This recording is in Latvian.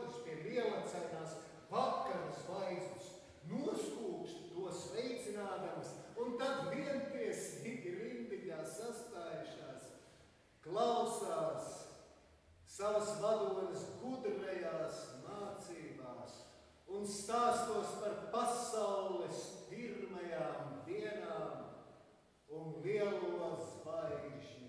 otrs pie vielacainās vakara zvaigznes, noskūpst to sveicinādamas, un tad vienpiesīgi rindiņā sastājušās, klausās savas vadonas gudrajās mācībās un stāstos par pasaules pirmajām dienām un lielo zvaigžņu.